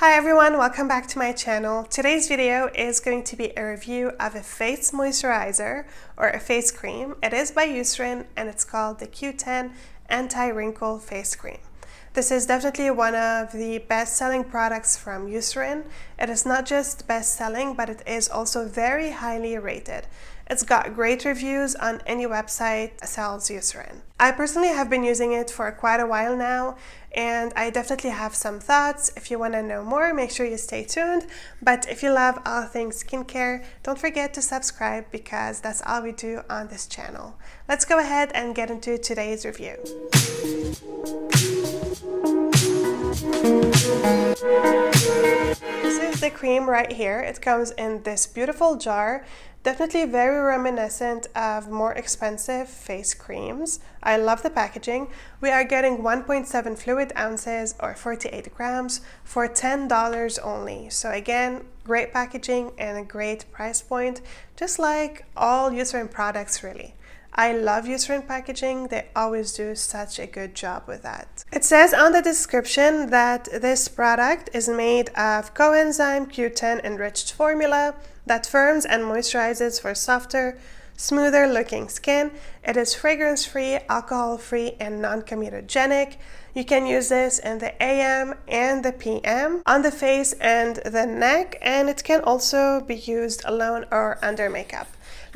Hi everyone, welcome back to my channel. Today's video is going to be a review of a face moisturizer or a face cream. It is by Eucerin and it's called the Q10 Anti-Wrinkle Face Cream. This is definitely one of the best-selling products from Eucerin. It is not just best-selling, but it is also very highly rated. It's got great reviews on any website sells Eucerin. I personally have been using it for quite a while now and I definitely have some thoughts. If you want to know more, make sure you stay tuned. But if you love all things skincare, don't forget to subscribe because that's all we do on this channel. Let's go ahead and get into today's review. This is the cream right here. It comes in this beautiful jar Definitely very reminiscent of more expensive face creams. I love the packaging. We are getting 1.7 fluid ounces or 48 grams for $10 only. So again, great packaging and a great price point, just like all Eucerin products really. I love Eucerin packaging, they always do such a good job with that. It says on the description that this product is made of coenzyme Q10 enriched formula that firms and moisturizes for softer, smoother looking skin. It is fragrance free, alcohol free, and non comedogenic. You can use this in the AM and the PM on the face and the neck, and it can also be used alone or under makeup.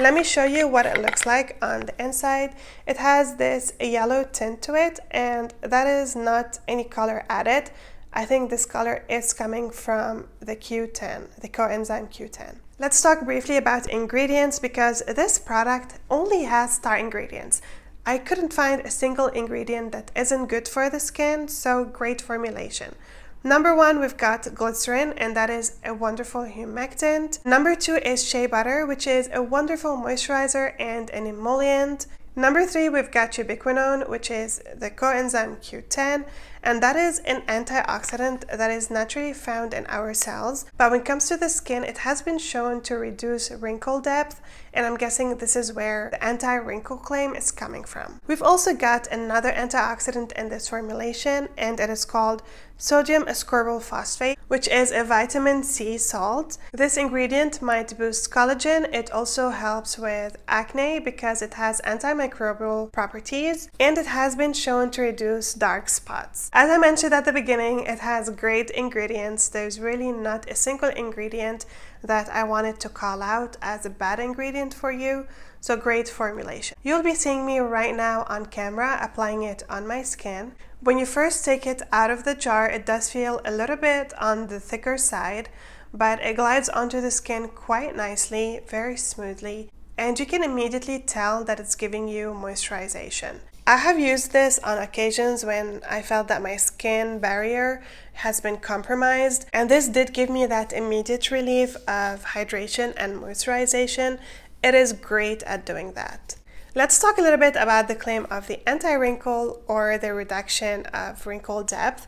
Let me show you what it looks like on the inside. It has this yellow tint to it and that is not any color added. I think this color is coming from the Q10, the coenzyme Q10. Let's talk briefly about ingredients because this product only has star ingredients. I couldn't find a single ingredient that isn't good for the skin, so great formulation. Number one, we've got glycerin, and that is a wonderful humectant. Number two is shea butter, which is a wonderful moisturizer and an emollient. Number three, we've got ubiquinone, which is the coenzyme Q10, and that is an antioxidant that is naturally found in our cells. But when it comes to the skin, it has been shown to reduce wrinkle depth, and I'm guessing this is where the anti-wrinkle claim is coming from. We've also got another antioxidant in this formulation, and it is called sodium ascorbyl phosphate, which is a vitamin C salt. This ingredient might boost collagen. It also helps with acne because it has antimicrobial properties, and it has been shown to reduce dark spots. As I mentioned at the beginning, it has great ingredients. There's really not a single ingredient that I wanted to call out as a bad ingredient for you. So great formulation. You'll be seeing me right now on camera applying it on my skin. When you first take it out of the jar, it does feel a little bit on the thicker side, but it glides onto the skin quite nicely, very smoothly, and you can immediately tell that it's giving you moisturization. I have used this on occasions when I felt that my skin barrier has been compromised, and this did give me that immediate relief of hydration and moisturization. It is great at doing that. Let's talk a little bit about the claim of the anti-wrinkle or the reduction of wrinkle depth.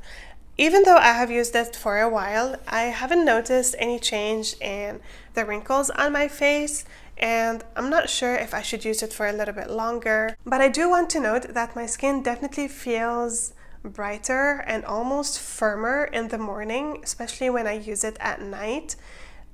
Even though I have used it for a while, I haven't noticed any change in the wrinkles on my face and I'm not sure if I should use it for a little bit longer. But I do want to note that my skin definitely feels brighter and almost firmer in the morning, especially when I use it at night.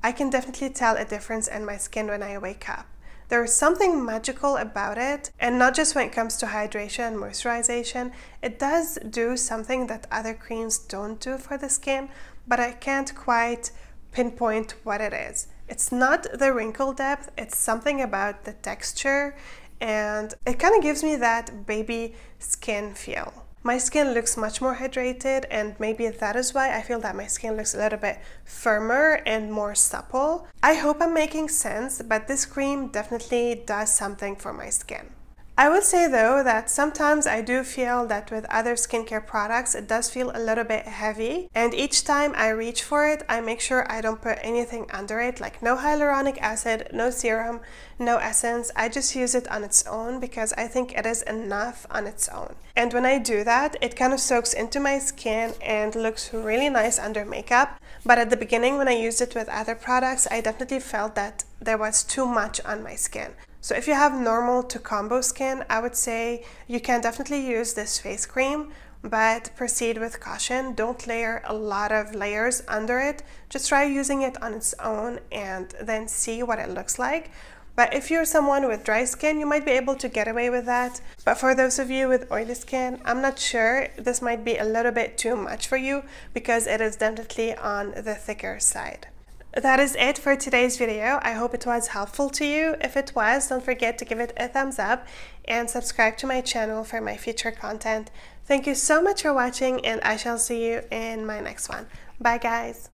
I can definitely tell a difference in my skin when I wake up. There is something magical about it, and not just when it comes to hydration and moisturization, it does do something that other creams don't do for the skin, but I can't quite pinpoint what it is. It's not the wrinkle depth, it's something about the texture and it kind of gives me that baby skin feel. My skin looks much more hydrated and maybe that is why I feel that my skin looks a little bit firmer and more supple. I hope I'm making sense, but this cream definitely does something for my skin. I would say though that sometimes I do feel that with other skincare products it does feel a little bit heavy and each time I reach for it I make sure I don't put anything under it like no hyaluronic acid, no serum, no essence. I just use it on its own because I think it is enough on its own. And when I do that it kind of soaks into my skin and looks really nice under makeup but at the beginning when I used it with other products I definitely felt that there was too much on my skin. So if you have normal to combo skin, I would say you can definitely use this face cream but proceed with caution. Don't layer a lot of layers under it. Just try using it on its own and then see what it looks like. But if you're someone with dry skin, you might be able to get away with that. But for those of you with oily skin, I'm not sure. This might be a little bit too much for you because it is definitely on the thicker side. That is it for today's video. I hope it was helpful to you. If it was, don't forget to give it a thumbs up and subscribe to my channel for my future content. Thank you so much for watching and I shall see you in my next one. Bye guys!